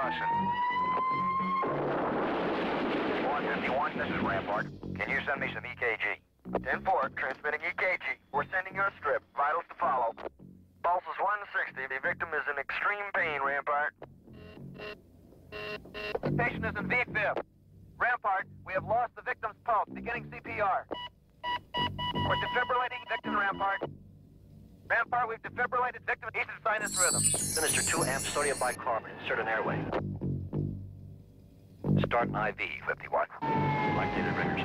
caution. 151, this is Rampart. Can you send me some EKG? 10-4, transmitting EKG. We're sending you a strip. Vitals to follow. Pulse is 160. The victim is in extreme pain, Rampart. Patient is in VFib. Rampart, we have lost the victim's pulse. Beginning CPR. Rampart, we've defibrillated victim. He's in sinus rhythm. Minister 2 amp sodium bicarbonate. Insert an airway. Start an IV, 51. Lactated Ringer's.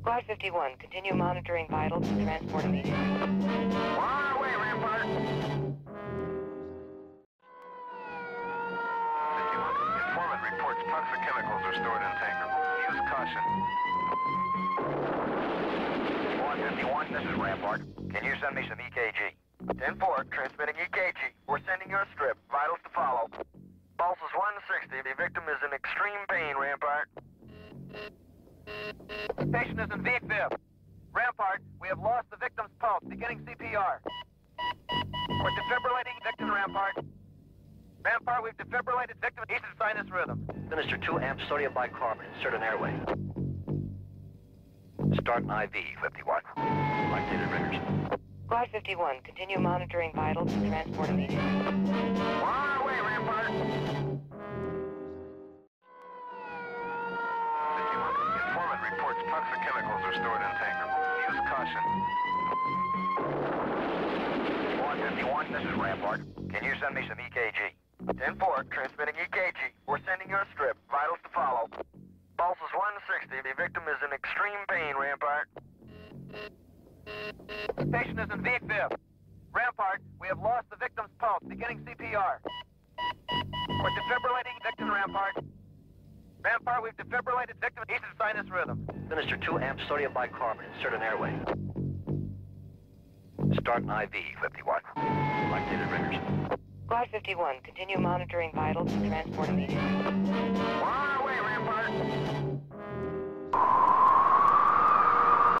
Squad 51, continue monitoring vitals and transport immediately. We're on our way, Rampart. 51. Informant reports toxic chemicals are stored in tanker. Use caution. 151, this is Rampart. Can you send me some EKG? 10-4, transmitting EKG. We're sending you a strip. Vitals to follow. Pulse is 160. The victim is in extreme pain, Rampart. Patient is in VFib. Rampart, we have lost the victim's pulse. Beginning CPR. We're defibrillating victim, Rampart. Rampart, we've defibrillated victim. He's in sinus rhythm. Minister 2 amp sodium bicarbonate. Insert an airway. Start an IV, 51. Lactated Ringer's. Squad 51, continue monitoring vitals and transport immediately. On our way, Rampart. 51. Informant reports toxic chemicals are stored in tanker. Use caution. 151, this is Rampart. Can you send me some EKG? 10-4, transmitting EKG. We're sending you a strip. Vitals to follow. Pulse is 160. The victim is in extreme pain, Rampart. Patient is in VFib. Rampart, we have lost the victim's pulse. Beginning CPR. We're defibrillating victim, Rampart. Rampart, we've defibrillated victim. He's in sinus rhythm. Minister 2 amp sodium bicarbonate. Insert an airway. Start an IV, 51. Lactated Ringer's. Squad 51, continue monitoring vitals and transport immediately. We're on our way, Rampart.